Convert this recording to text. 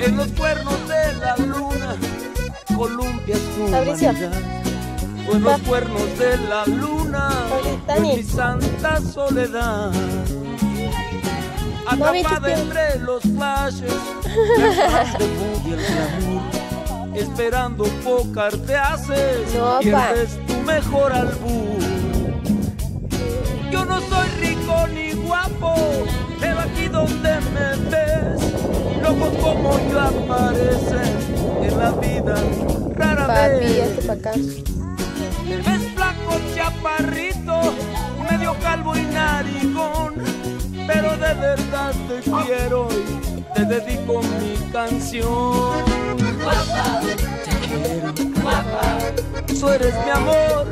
En los cuernos de la luna columpias tu Fabricio. O en los cuernos de la luna en mi santa soledad. Atrapada entre los flashes y el glamour Esperando focar te haces. Pierdes tu mejor albur Yo no soy rico ni guapo Pero aquí donde me ves Locos como yo aparecen En la vida rara Papi, vez este pa' acá. me ves flaco, chaparrito, medio calvo y narigón, pero de verdad te quiero y te dedico mi canción. Guapa, te quiero, guapa, tú eres mi amor,